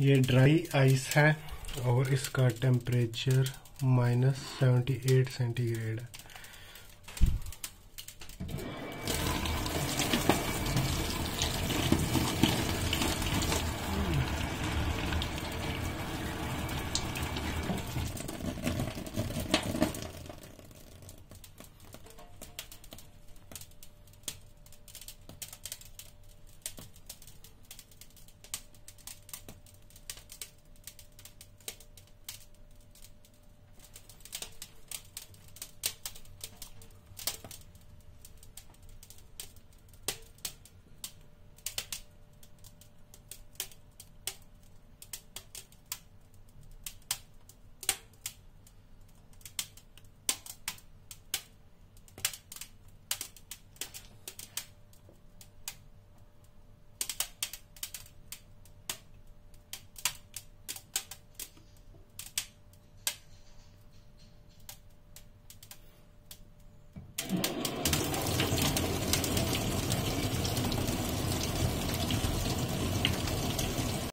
ये dry ice है और इसका temperature minus seventy eight centigrade है।